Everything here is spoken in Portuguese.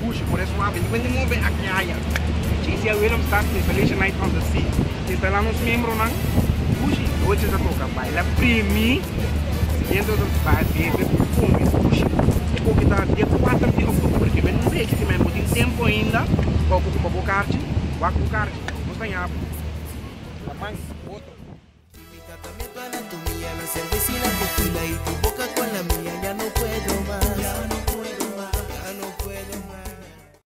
push por eso ave. Vende mover a caia. Esse é o William Stark, Felicia Night on the Sea. Está lá nos membros, não? Puxa, hoje já toca, baila Ela primi, seguindo os bater, perfume, push. E porque está dia 4 de outubro, que vem um mês que mesmo é tem tempo ainda, para ocupar o carte, vai com o carte. Não está em abo. La mãe, outro. Mi tratamiento anatomía, la es el vecina tequila y tu boca con la mía, ya no puedo más.